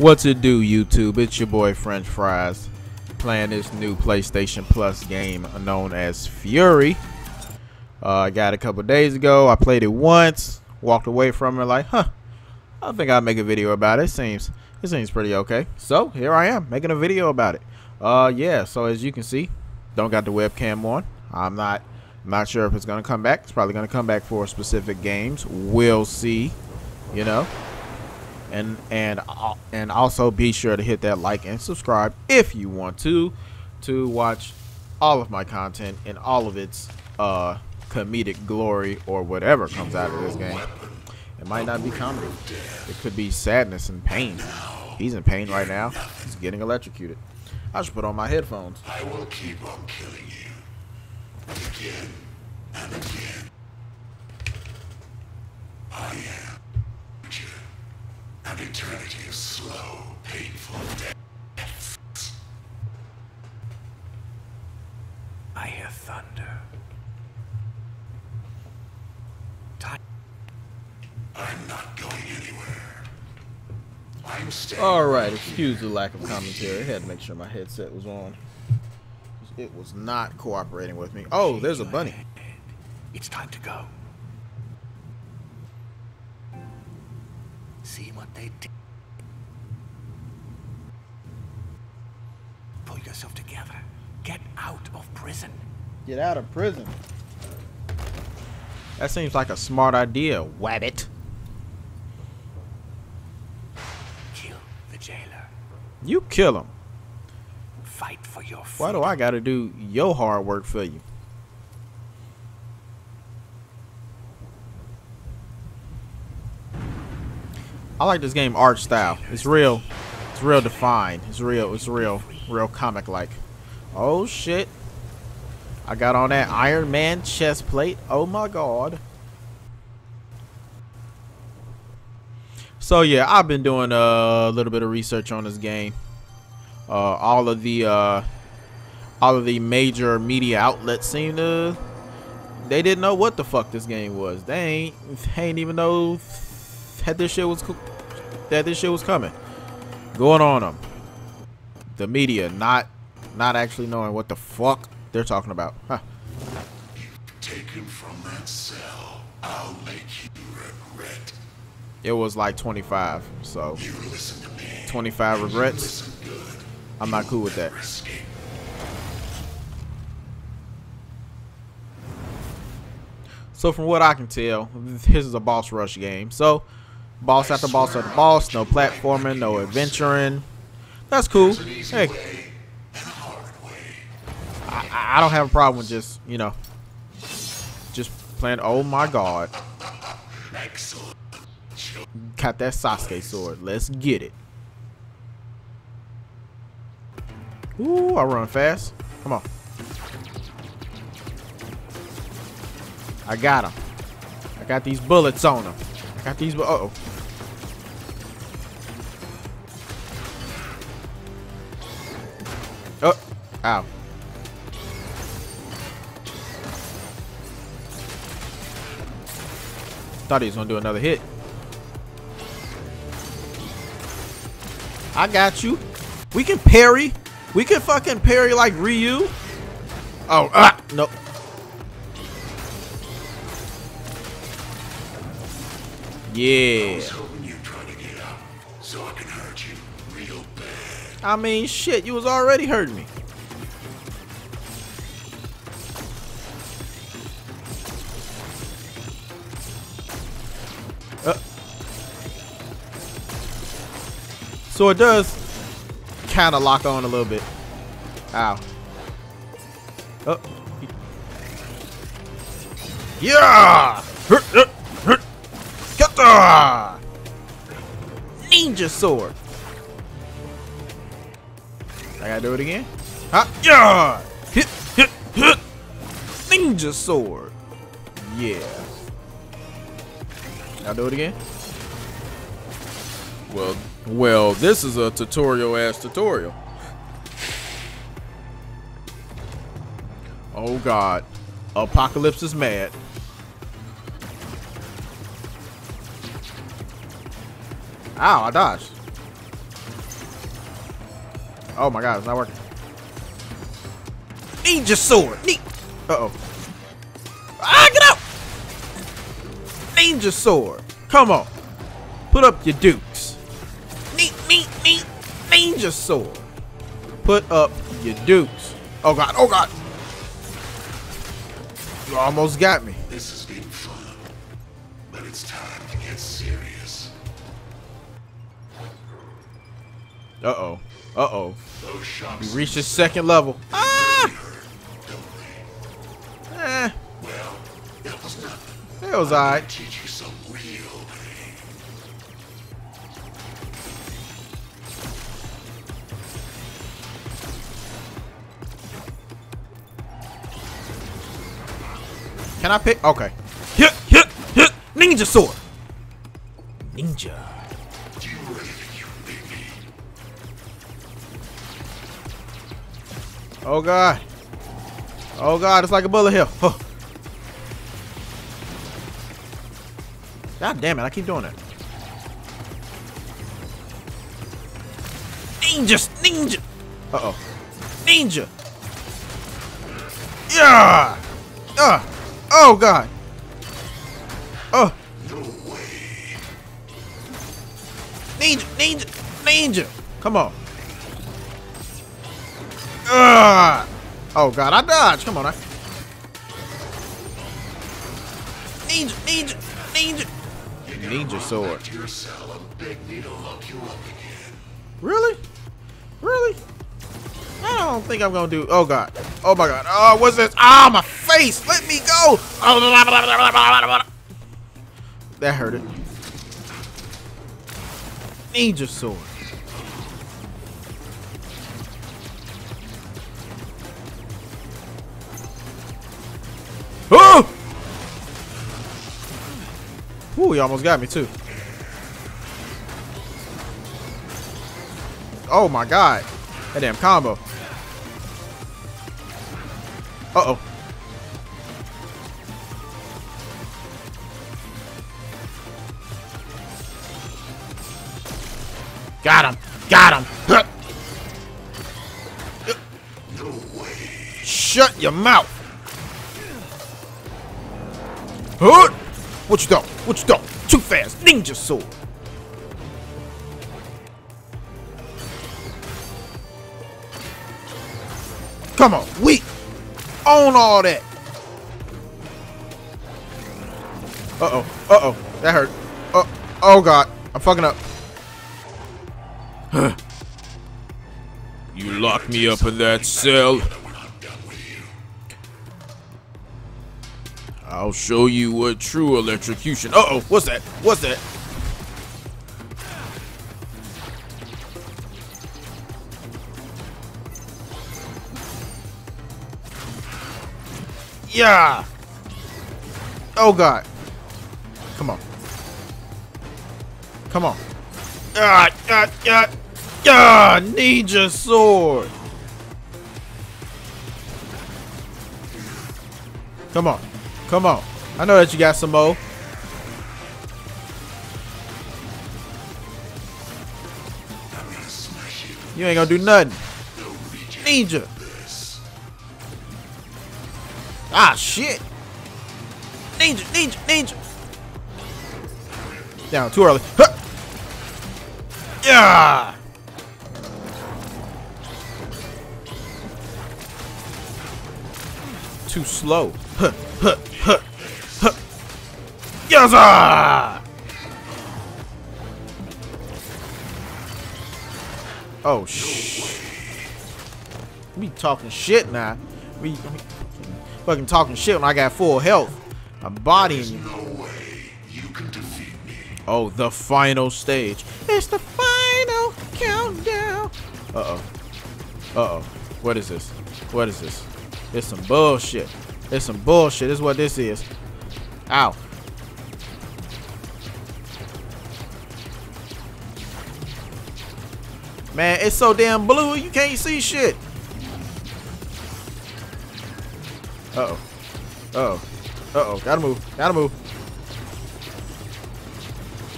What's it do, YouTube? It's your boy French Fries playing this new PlayStation Plus game known as Furi. Uh, I got a couple days ago. I played it once, walked away from it like, huh, I think I'll make a video about it. it. Seems it seems pretty okay. So here I am making a video about it. Uh, yeah. So as you can see, don't got the webcam on. I'm not not sure if it's gonna come back. It's probably gonna come back for specific games. We'll see. You know and and uh, and also be sure to hit that like and subscribe if you want to to watch all of my content in all of its uh comedic glory or whatever comes out of this game. It might not be comedy. It could be sadness and pain. He's in pain right now. He's getting electrocuted. I should put on my headphones. I will keep on killing you. Again and again. I am an eternity of slow, painful death. I hear thunder. Time. I'm not going anywhere. I'm staying. All right, excuse the lack of commentary. I had to make sure my headset was on. It was not cooperating with me. Oh, there's a bunny. It's time to go. See what they did. Pull yourself together. Get out of prison. Get out of prison. That seems like a smart idea, Wabbit. Kill the jailer. You kill him. Fight for your freedom. Why do I gotta do your hard work for you? I like this game art style. It's real. It's real defined. It's real. It's real. Real comic like. Oh shit. I got on that Iron Man chest plate. Oh my god. So yeah, I've been doing a little bit of research on this game. Uh, all of the uh, all of the major media outlets seem to they didn't know what the fuck this game was. They ain't they ain't even know that this shit was that this shit was coming. Going on them. The media not not actually knowing what the fuck they're talking about. Huh. Taken from that cell, I'll make you regret. It was like 25, so 25 regrets. I'm not cool with that. So from what I can tell, this is a boss rush game. So Boss after boss after boss. No platforming, no adventuring. That's cool. Hey. I, I don't have a problem with just, you know, just playing. Oh my god. Got that Sasuke sword. Let's get it. Ooh, I run fast. Come on. I got him. I got these bullets on him. I got these. Uh oh. Oh, ow. Thought he was gonna do another hit. I got you. We can parry. We can fucking parry like Ryu. Oh, ah, nope. Yeah. I mean, shit, you was already hurting me. Uh. So it does kind of lock on a little bit. Ow. Oh. Yeah! Kata! Ninja sword. I gotta do it again. Ha! Yeah! Hit! Hit! Hit! Ninja sword. Yeah. I'll do it again. Well, well, this is a tutorial ass tutorial. Oh God, Apocalypse is mad. Ow, I dodged. Oh my god, it's not working. Ninja sword. Ne uh oh. Ah, get out! Ninja sword. Come on. Put up your dukes. Neat, neat, neat. Ninja sword. Put up your dukes. Oh god, oh god. You almost got me. This has Uh-oh. Uh-oh. Those shocks Reach the second level. Ah! hurt. Eh, Well, that was nothing. it was alright. Teach you some real pain. Can I pick? Okay. Hit, hit, hit. Ninja sword. Ninja. Oh god. Oh god, it's like a bullet hell. God damn it, I keep doing that. Ninja, ninja. Uh oh. Ninja. Yeah. Uh. Oh god. Oh. Ninja, ninja, ninja. Come on. Ah! Oh god, I dodged. Come on, I. Ninja, ninja, ninja. Ninja sword. Really? Really? I don't think I'm gonna do. Oh god. Oh my god. Oh, what's this? Ah, my face. Let me go. That hurt it. Ninja sword. Ooh, he almost got me too. Oh my god. That damn combo. Uh-oh. Got him. Got him. No. Shut your mouth. Huh? What you thought? What you thought? Too fast. Ninja sword. Come on, we Own all that. Uh-oh. Uh-oh. That hurt. Uh, oh, God. I'm fucking up. Huh. you locked me up in that cell. I'll show you what true electrocution. Uh-oh. What's that? What's that? Yeah. Oh god. Come on. Come on. Ah, ah, ah, ah, ninja sword. Come on. Come on. I know that you got some more. You ain't gonna do nothing. Ninja. Ah, shit. Ninja, ninja, ninja. Down, too early. Huh. Yeah. Too slow. Huh, huh, huh, huh. Yaza! Oh, shh. We talking shit now. We, we fucking talking shit when I got full health. I'm bodying. No way. You can defeat me. Oh, the final stage. It's the final countdown. Uh-oh. Uh-oh. What is this? What is this? It's some bullshit. It's some bullshit. This is what this is. Ow. Man, it's so damn blue you can't see shit. Uh-oh. Uh-oh. Uh-oh. Gotta move. Gotta move.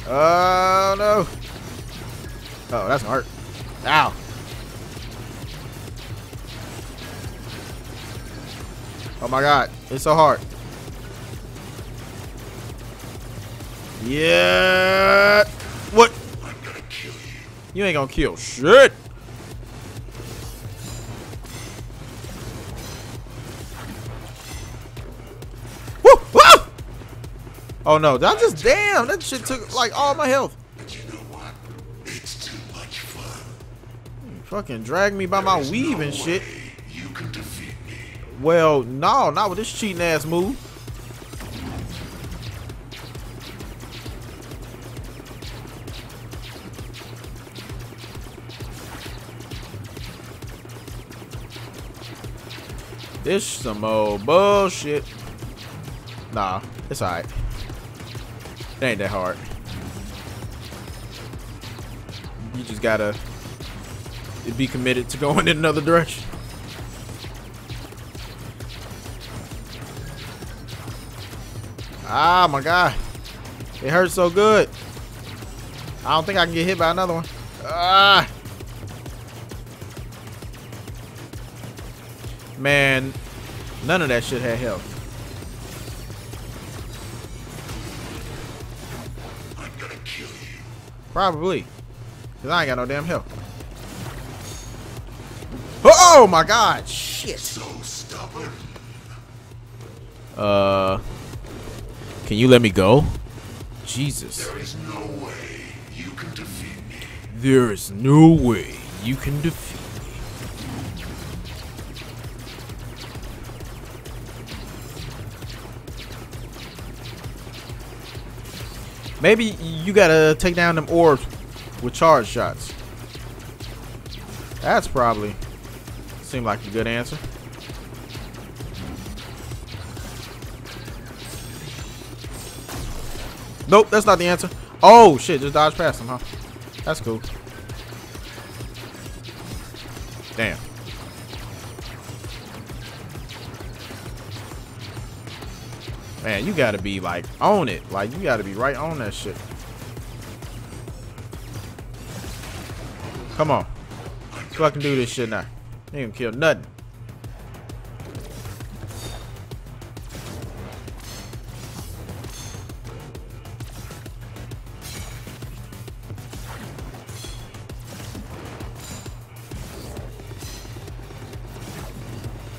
Oh no. Oh, that's hard. Ow. Oh my god, it's so hard. Yeah. What? You. You ain't gonna kill shit. Woo! Woo! Oh no, that just damn, that shit took like all my health. You know what? It's too much fun. Fucking drag me by my weave no and shit. way You can defeat me. Well, no, not with this cheating ass move. This some old bullshit. Nah, it's alright. It ain't that hard. You just gotta be committed to going in another direction. Ah, my God. It hurts so good. I don't think I can get hit by another one. Ah. Man, none of that shit had health. I'm gonna kill you. Probably. Because I ain't got no damn help. Oh, my God. Shit. So stubborn. Uh, can you let me go? Jesus. There is no way you can defeat me. There is no way you can defeat me. Maybe you gotta take down them orbs with charge shots. That's probably seemed like a good answer. Nope, that's not the answer. Oh shit, just dodge past him, huh? That's cool. Damn. Man, you gotta be like on it. Like you gotta be right on that shit. Come on. Fucking do this shit now. Ain't gonna kill nothing.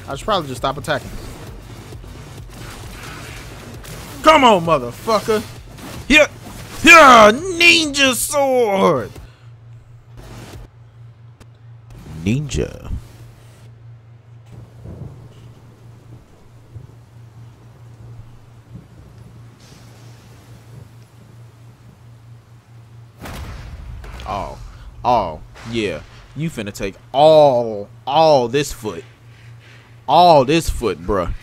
I should probably just stop attacking. Come on, motherfucker. Here. Here, ninja sword. Ninja. Oh. Oh, yeah. You finna take all, all this foot. All this foot, bruh.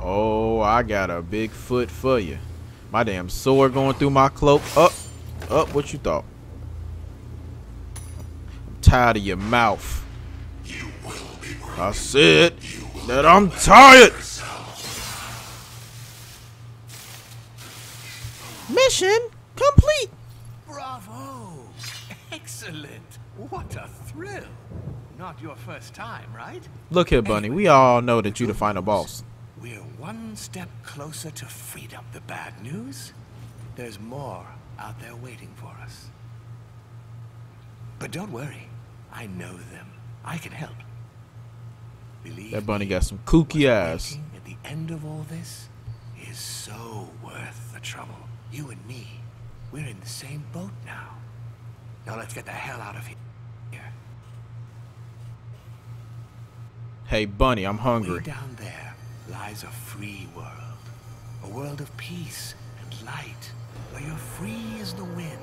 Oh, I got a big foot for you. My damn sword going through my cloak. Up, up. What you thought? I'm tired of your mouth. You will be I said that I'm tired. Mission complete. Bravo! Excellent! What a thrill! Not your first time, right? Look here, Bunny. We all know that you're the final boss. We're one step closer to freedom. The bad news? There's more out there waiting for us. But don't worry. I know them. I can help. Believe That bunny got some kooky eyes. waiting At the end of all this is so worth the trouble. You and me, we're in the same boat now. Now let's get the hell out of here. Hey, Bunny, I'm Way hungry. down there lies a free world. A world of peace and light, where you're free as the wind.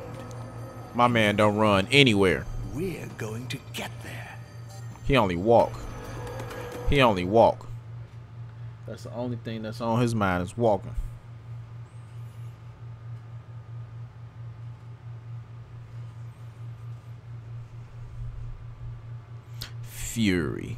My man don't run anywhere. We're going to get there. He only walk. He only walk. That's the only thing that's on his mind is walking. Furi.